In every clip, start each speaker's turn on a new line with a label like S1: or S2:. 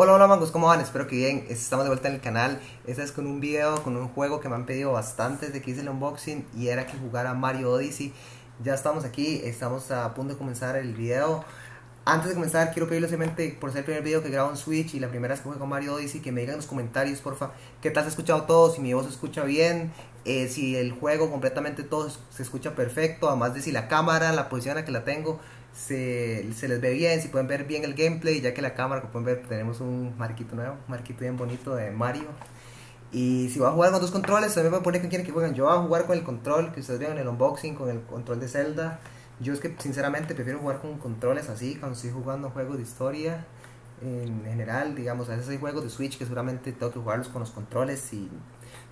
S1: Hola, hola mangos, ¿cómo van? Espero que bien. Estamos de vuelta en el canal. Esta es con un video, con un juego que me han pedido bastante desde que hice el unboxing y era que jugara Mario Odyssey. Ya estamos aquí, estamos a punto de comenzar el video. Antes de comenzar, quiero pedirles simplemente por ser el primer video que grabo en Switch y la primera vez que juego Mario Odyssey, que me digan en los comentarios, porfa, qué tal se ha escuchado todo, si mi voz se escucha bien, eh, si el juego completamente todo se escucha perfecto, además de si la cámara, la posición en la que la tengo, se, se, les ve bien, si pueden ver bien el gameplay, ya que la cámara, como pueden ver, tenemos un marquito nuevo, un marquito bien bonito de Mario. Y si van a jugar con dos controles, también me poner que quieren que jueguen. Yo voy a jugar con el control que ustedes vieron en el unboxing, con el control de Zelda. Yo es que sinceramente prefiero jugar con controles así, cuando estoy jugando juegos de historia. En general, digamos, a veces hay juegos de Switch que seguramente tengo que jugarlos con los controles y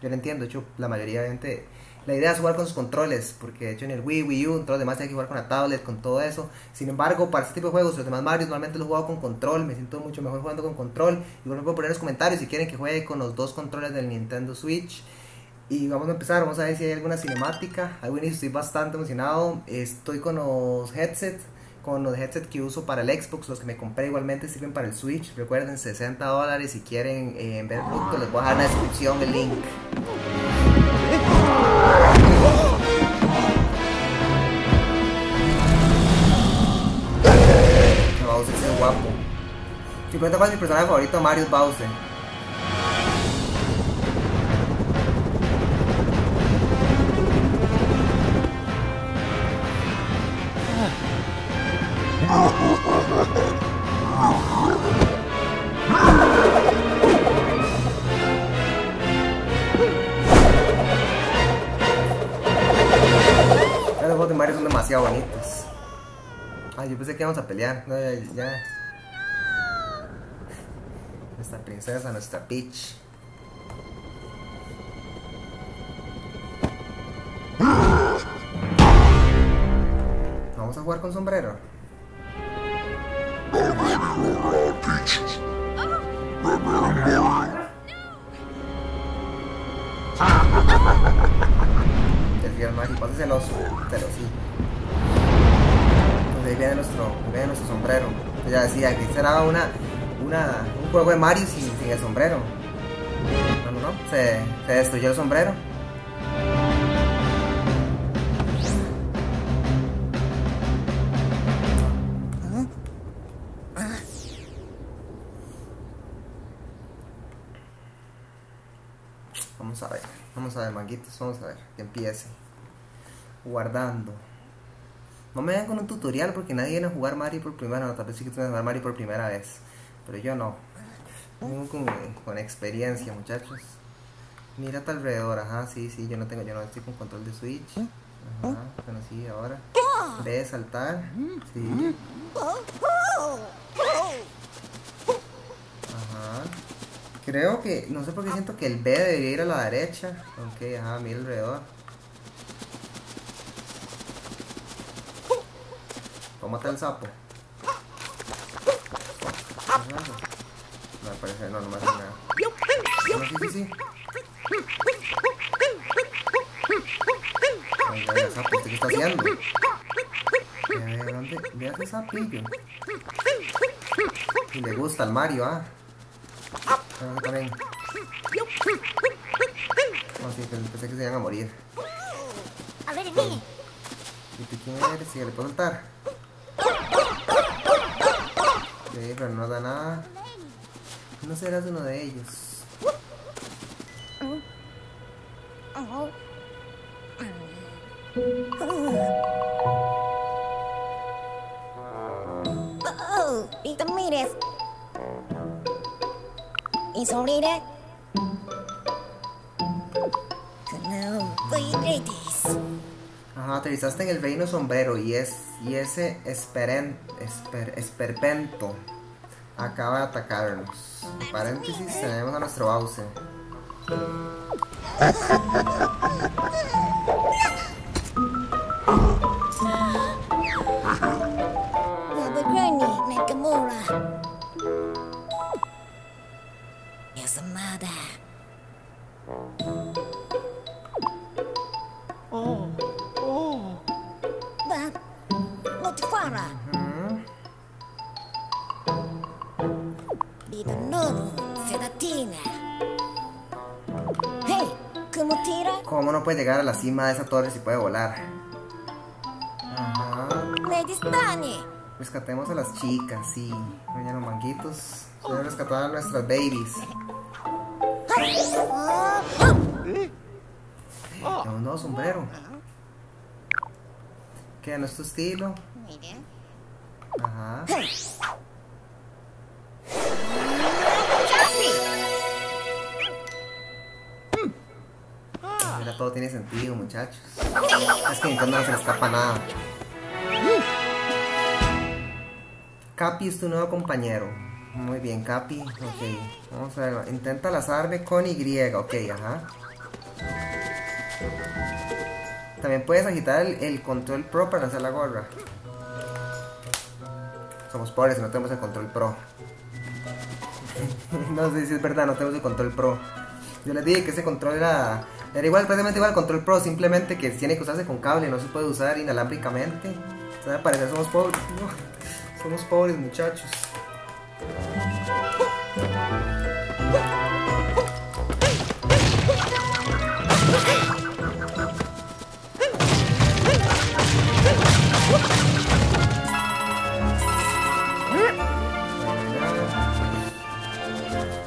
S1: yo lo entiendo, de hecho la mayoría de gente la idea es jugar con sus controles, porque de hecho en el Wii, Wii U, todos los demás hay que jugar con la tablet, con todo eso. Sin embargo, para este tipo de juegos, los demás Mario normalmente los he jugado con control, me siento mucho mejor jugando con control. Igual me pueden poner en los comentarios si quieren que juegue con los dos controles del Nintendo Switch. Y vamos a empezar, vamos a ver si hay alguna cinemática. Algo estoy bastante emocionado. Estoy con los headsets, con los headsets que uso para el Xbox, los que me compré igualmente sirven para el Switch. Recuerden, 60 dólares. Si quieren eh, ver el producto, les voy a dejar en la descripción el link. Guapo. Si cuenta con mi personaje favorito, Mario es Bowser. Los juegos de Mario son demasiado bonitos. Ay, yo pensé que íbamos a pelear. No, ya, ya. Nuestra princesa, nuestra Peach. Vamos a jugar con sombrero. El Mario, pásese el oso, pero sí. Entonces ahí viene nuestro, viene nuestro sombrero. Ya decía que será una, una, un juego de Mario sin, el sombrero. No, se, se destruyó el sombrero. Vamos a ver, vamos a ver, manguitos, vamos a ver, que empiece. Guardando. No me vengan con un tutorial porque nadie viene a jugar Mario por primera vez. Tal vez sí que tú a jugar Mario por primera vez. Pero yo no. Vengo con, con, experiencia, muchachos. Mira a alrededor, ajá, sí, sí, yo no tengo, yo no estoy con control de Switch. Ajá, bueno, sí, ahora. Ve saltar. Sí. Ajá. Creo que, no sé por qué siento que el B debería ir a la derecha. Ok, ajá, mira alrededor. Tómate el sapo. No me parece, no, no me hace nada. No, sí, sí, sí. Ay, ay, sapo, ¿qué está haciendo? Ve, ¿dónde? Ve a ese sapillo. Y le gusta al Mario, ¿ah? También. No, sí, pensé que se iban a morir.
S2: A ver, mí.
S1: ¿Y tú quién eres? Sí, le puedo saltar. Sí, pero no da nada. No serás uno de ellos.
S2: Oh, y te mires. Y sonríe. No, cuidetes.
S1: Ajá, aterrizaste en el reino sombrero y es y ese esperen, esper, esperpento acaba de atacarnos. En paréntesis tenemos a nuestro Bowser.
S3: Oh.
S2: Sedatina. Hey, ¿cómo tira?
S1: ¿Cómo no puede llegar a la cima de esa torre si puede volar? Ajá.
S2: Me distani.
S1: Rescatemos a las chicas, sí. Oye, los manguitos. Rescatar a nuestras babies. Nuevo sombrero. ¿Qué? ¿No es tu estilo?
S2: Mira.
S1: Ajá. Mira, todo tiene sentido, muchachos. Es que Nintendo no se le escapa nada. Capi es tu nuevo compañero. Muy bien, Capi. Ok. Vamos a ver. Intenta lazarme con Y. Ok, ajá. También puedes agitar el, control pro para lanzar la gorra. Somos pobres y no tenemos el control pro. no sé si es verdad, no tenemos el control pro. Yo les dije que ese control era, era igual, prácticamente igual al control pro, simplemente que tiene que usarse con cable, no se puede usar inalámbricamente. O sea, parecer somos pobres. No, somos pobres muchachos.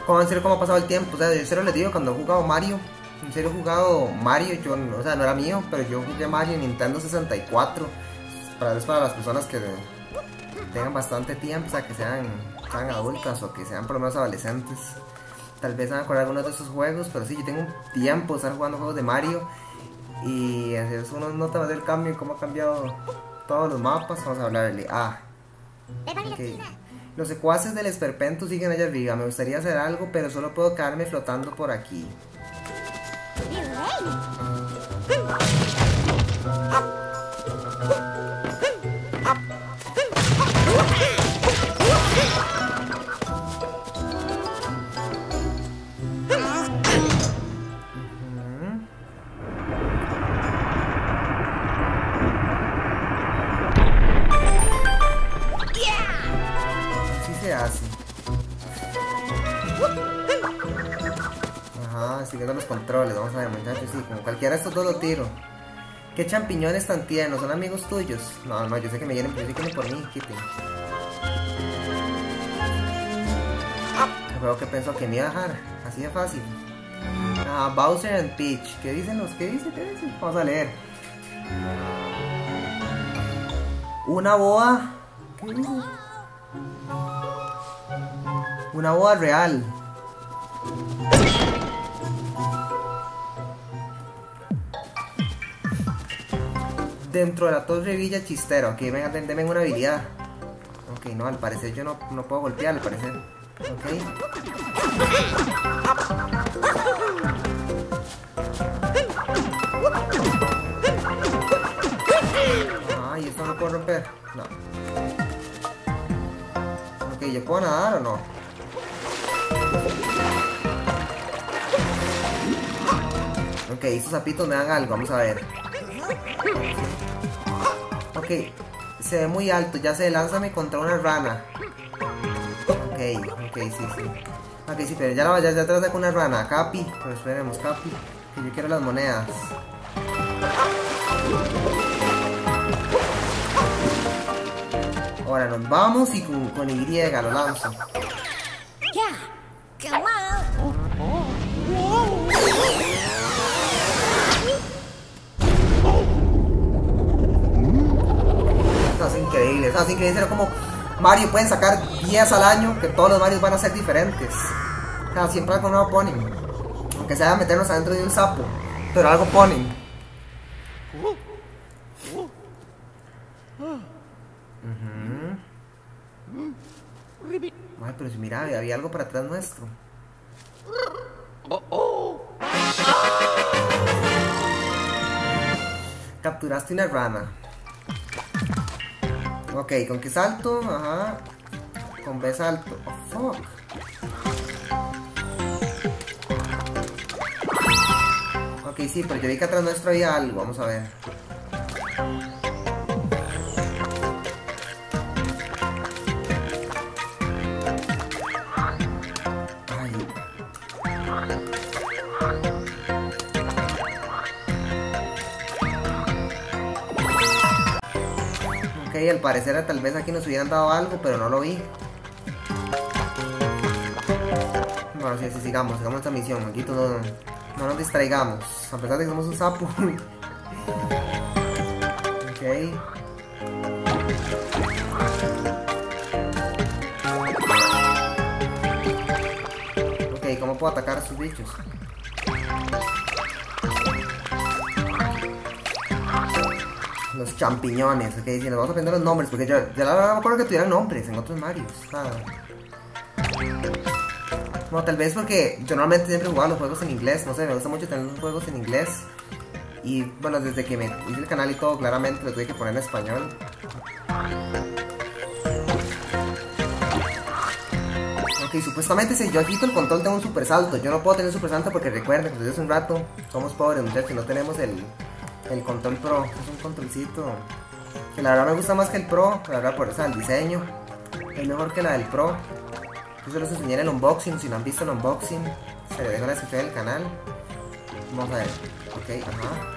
S1: Como en serio cómo ha pasado el tiempo, o sea, yo en serio les digo cuando he jugado Mario, en serio he jugado Mario, yo, o sea, no era mío, pero yo jugué Mario en Nintendo 64, para, es para las personas que tengan bastante tiempo, o sea, que sean, sean adultas o que sean por lo menos adolescentes. Tal vez van a acordar algunos de esos juegos, pero sí, yo tengo un tiempo de estar jugando juegos de Mario y eso uno nota más el cambio y cómo ha cambiado todos los mapas. Vamos a hablarle. Ah, ok. Los secuaces del esperpento siguen allá arriba. Me gustaría hacer algo, pero solo puedo quedarme flotando por aquí. ¿Qué champiñones tan tiernos? ¿Son amigos tuyos? No, no, yo sé que me vienen, yo sé que vienen por mí, Kitty. Creo que pensó que me iba a dejar. Así de fácil. Ah, Bowser and Peach. ¿Qué dicen los? ¿Qué dice? ¿Qué dice? Vamos a leer. Una boa. ¿Qué dice? Una boda real. Dentro de la torre Villa Chistero. Ok, venga, den- denme una habilidad. Ok, no, al parecer yo no, no puedo golpear, al parecer. Ok. Ay, esto no puedo romper. No. Ok, ¿yo puedo nadar o no? Ok, estos zapitos me dan algo, vamos a ver. Ok, se ve muy alto, ya se lánzame contra una rana. Ok, ok, sí, sí. Ok, sí, pero ya, la- ya, ya trata con una rana. Capi, pero esperemos, Capi, que yo quiero las monedas. Ahora nos vamos y con, con Y lo lanzo. Es increíble, eso es increíble. Como Mario pueden sacar 10 al año, que todos los Marios van a ser diferentes. O sea, siempre algo nuevo ponen. Aunque sea meternos adentro de un sapo, pero algo ponen. Ay, pero mira, había algo para atrás nuestro. Capturaste una rana. Ok, ¿con qué salto? Ajá. Con B salto. Oh, fuck. Ok, sí, pero yo vi que atrás nuestro había algo. Vamos a ver. Al parecer tal vez aquí nos hubieran dado algo, pero no lo vi. Bueno, sí, sí, sigamos, sigamos esta misión, aquí no, no nos distraigamos, a pesar de que somos un sapo. ok. Ok, ¿cómo puedo atacar a estos bichos? Los champiñones, ok, si vamos a aprender los nombres, porque yo ya la me acuerdo que tuvieran nombres en otros Marios. Ah. No, tal vez porque yo normalmente siempre jugaba los juegos en inglés, no sé, me gusta mucho tener los juegos en inglés. Y bueno, desde que me hice el canal y todo, claramente lo tuve que poner en español. Ok, supuestamente si yo quito el control tengo un super salto. Yo no puedo tener super salto porque recuerden que desde hace un rato somos pobres muchachos, no tenemos el, el control pro. Es un controlcito que la verdad me gusta más que el pro, la verdad por eso el diseño. Es mejor que la del pro. Yo se los enseñé en el unboxing, si no han visto el unboxing, se le dejo la descripción del canal. Vamos a ver. Ok, ajá.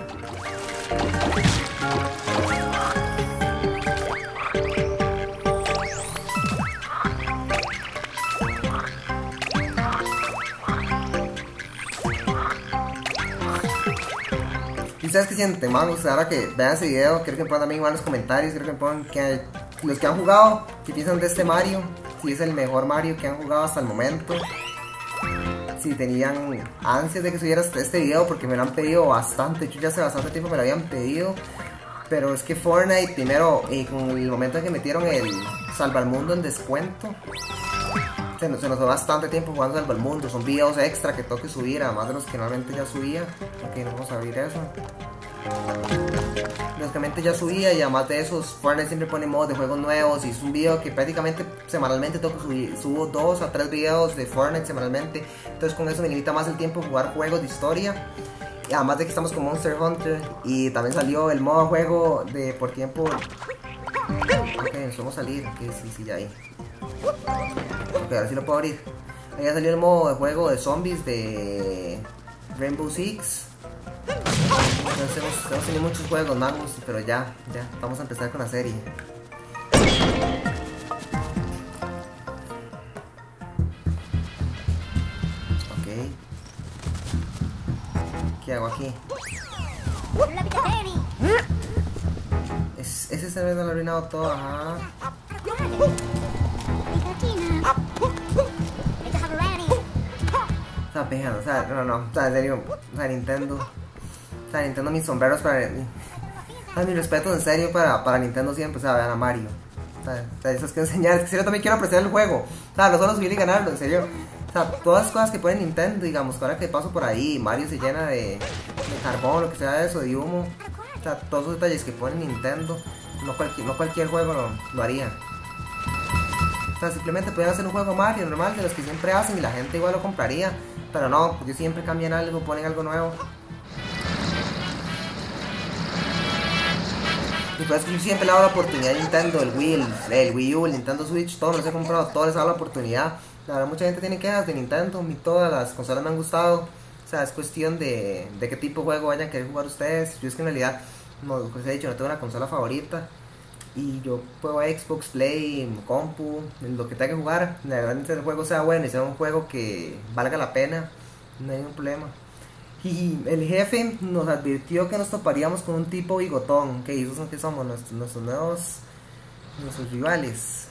S1: Ustedes qué sienten, manos? Ahora que vean ese video, quiero que me pongan también igual los comentarios, quiero que me pongan que los que han jugado, qué piensan de este Mario, si es el mejor Mario que han jugado hasta el momento. Si tenían ansias de que subiera este este video, porque me lo han pedido bastante, yo ya hace bastante tiempo me lo habían pedido. Pero es que Fortnite, primero, eh, con el momento en que metieron el Salva al Mundo en descuento, se nos, se nos fue bastante tiempo jugando Salva al Mundo. Son videos extra que tengo que subir, además de los que normalmente ya subía. Ok, no vamos a abrir eso. Lógicamente ya subía y además de esos, Fortnite siempre pone modos de juegos nuevos y es un video que prácticamente semanalmente tengo que subir, subo dos a tres videos de Fortnite semanalmente, entonces con eso me limita más el tiempo jugar juegos de historia. Y además de que estamos con Monster Hunter y también salió el modo juego de por tiempo. Ok, nos vamos a salir, ok, sí, sí, ya ahí. Ok, ahora sí lo puedo abrir. Ahí ya salió el modo de juego de zombies de Rainbow Six. Entonces hemos, tenido muchos juegos, magos, pero ya, ya, vamos a empezar con la serie. Ok. ¿Qué hago aquí? Es, ese se me ha arruinado todo, ajá. Sea, pejando, o sea, no, no, o sea, en serio, o sea, Nintendo. O sea, Nintendo mis sombreros para... O sea, mi respeto en serio para, para Nintendo siempre, o sea, vean a Mario. O sea, o sea, eso es que enseñar, es que serio también quiero apreciar el juego. O sea, no solo subir y ganarlo, en serio. O sea, todas las cosas que pone Nintendo, digamos, que ahora que paso por ahí, Mario se llena de, de carbón, lo que sea de eso, de humo. O sea, todos los detalles que pone Nintendo, no cualquier, no cualquier juego lo, lo haría. O sea, simplemente podrían hacer un juego Mario normal de los que siempre hacen y la gente igual lo compraría. Pero no, porque siempre cambian algo, ponen algo nuevo. Y pues yo siempre le he dado la oportunidad a Nintendo, el Wii, el, Wii U, el Nintendo Switch, todos los he comprado, todos les he dado la oportunidad. La verdad, mucha gente tiene quejas de Nintendo, a todas las consolas me han gustado. O sea, es cuestión de, de qué tipo de juego vayan a querer jugar ustedes. Yo es que en realidad, como les he dicho, no tengo una consola favorita. Y yo juego Xbox, Play, compu, lo que tenga que jugar. La verdad, el juego sea bueno y sea un juego que valga la pena, no hay ningún problema. Y el jefe nos advirtió que nos toparíamos con un tipo bigotón, que esos son que somos nuestros, nuestros nuevos, nuestros rivales.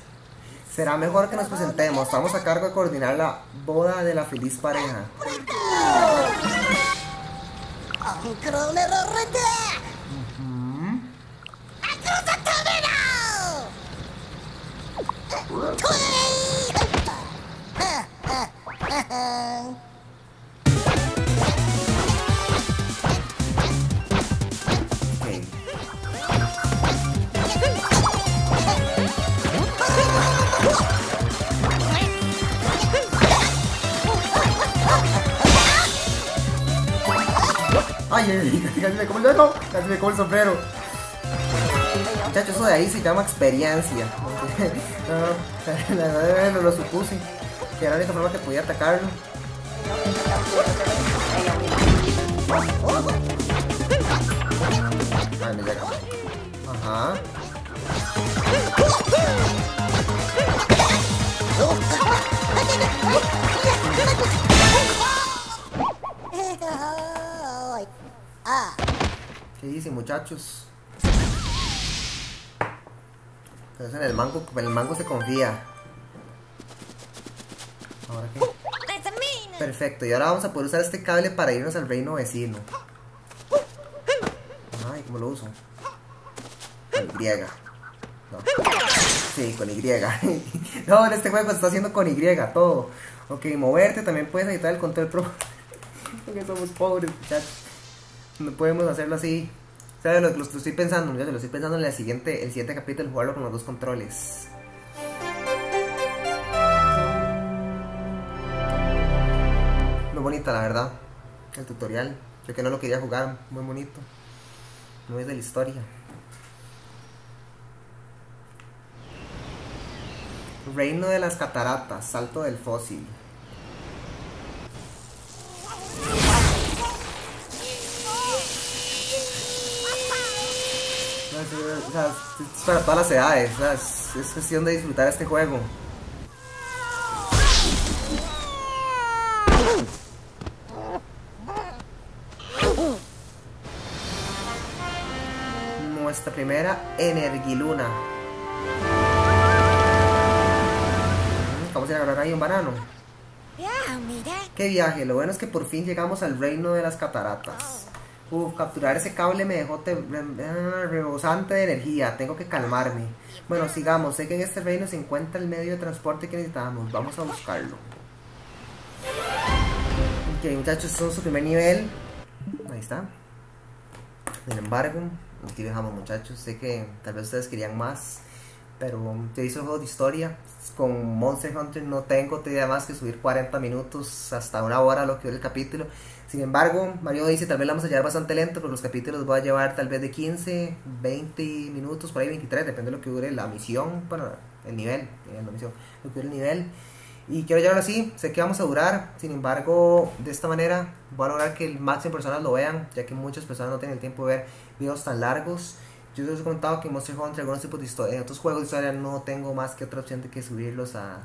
S1: Será mejor que nos presentemos, estamos a cargo de coordinar la boda de la feliz pareja. Ay, ay, ay, casi me como el dedo, casi me como el sombrero. Muchachos, eso de ahí se llama experiencia. No, la verdad no lo supuse. Que era la única forma que podía atacarlo. Ay, me llega. Ajá.
S2: Ah,
S1: ¿Qué dicen muchachos? Entonces en el mango, en el mango se confía. ¿Ahora qué? Perfecto, y ahora vamos a poder usar este cable para irnos al reino vecino. Ay, ¿cómo lo uso? Con Y. No. Sí, con Y. no, en este juego se está haciendo con Y todo. Ok, moverte también puedes editar el control pro. Porque somos pobres, muchachos. No podemos hacerlo así. Sea, lo, lo- lo estoy pensando, muchachos, lo estoy pensando en el siguiente, el siguiente capítulo, jugarlo con los dos controles. Muy bonita, la verdad. El tutorial. Yo que no lo quería jugar, muy bonito. Muy de la historia. Reino de las cataratas, salto del fósil. O sea, es para todas las edades, o sea, es, es cuestión de disfrutar este juego. Nuestra primera Energiluna. Mm, Vamos a ir a agarrar ahí un banano. Qué viaje, lo bueno es que por fin llegamos al reino de las cataratas. Uf, capturar ese cable me dejó te- rebosante de energía, tengo que calmarme. Bueno, sigamos, sé que en este reino se encuentra el medio de transporte que necesitamos, vamos a buscarlo. Ok, muchachos, es su primer nivel. Ahí está. Sin embargo, aquí dejamos muchachos, sé que tal vez ustedes querían más, pero yo hice juegos de historia. Con Monster Hunter no tengo todavía más que subir 40 minutos hasta una hora lo que dura el capítulo. Sin embargo, Mario dice tal vez la vamos a llevar bastante lento, pero los capítulos voy a llevar tal vez de 15, 20 minutos, por ahí 23, depende de lo que dure la misión, bueno, el nivel, eh, la misión, lo que dure el nivel. Y quiero llevarlo así, sé que vamos a durar, sin embargo, de esta manera voy a lograr que el máximo de personas lo vean, ya que muchas personas no tienen el tiempo de ver videos tan largos. Yo les he comentado que Monster Hunter, algunos tipos de historia, en otros juegos de historia no tengo más que otra opción de que subirlos a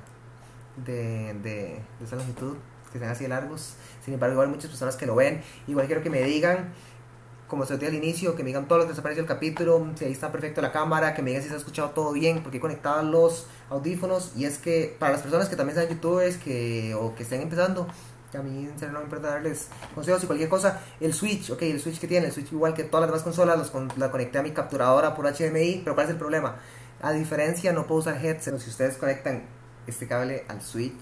S1: de, de, de esa longitud, que sean así largos. Sin embargo, igual hay muchas personas que lo ven. Igual quiero que me digan, como se lo al inicio, que me digan todo lo que les apareció el capítulo, si ahí está perfecto la cámara, que me digan si se ha escuchado todo bien, porque he conectado los audífonos. Y es que para las personas que también sean youtubers que, o que estén empezando, a mí en serio no me importa darles consejos y cualquier cosa, el Switch, ok, el Switch que tiene, el Switch igual que todas las demás consolas, los con- la conecté a mi capturadora por HDMI, pero ¿cuál es el problema? A diferencia, no puedo usar headset, si ustedes conectan este cable al Switch,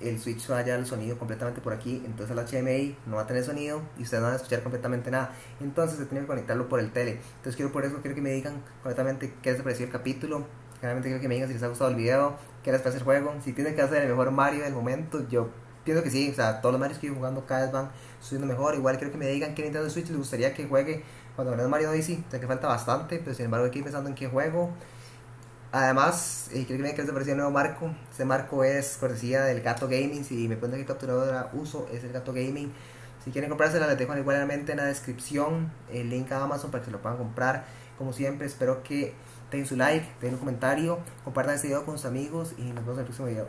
S1: el Switch va a llevar el sonido completamente por aquí, entonces el HDMI no va a tener sonido y ustedes no van a escuchar completamente nada. Entonces se tiene que conectarlo por el tele. Entonces quiero por eso quiero que me digan completamente qué les pareció el capítulo. Realmente quiero que me digan si les ha gustado el video, qué les parece el juego, si tienen que hacer el mejor Mario del momento. Yo pienso que sí, o sea, todos los Marios que yo jugando cada vez van subiendo mejor. Igual quiero que me digan qué Nintendo Switch les gustaría que juegue cuando gané Mario Odyssey. Sé que falta bastante, pero sin embargo que ir pensando en qué juego. Además, eh, quiero que me les pareció el nuevo marco. Este marco es cortesía del Gato Gaming. Si me preguntan qué capturadora uso, es el Gato Gaming. Si quieren comprársela, les dejo igualmente en la descripción el link a Amazon para que se lo puedan comprar. Como siempre, espero que den su like, den un comentario, compartan este video con sus amigos y nos vemos en el próximo video.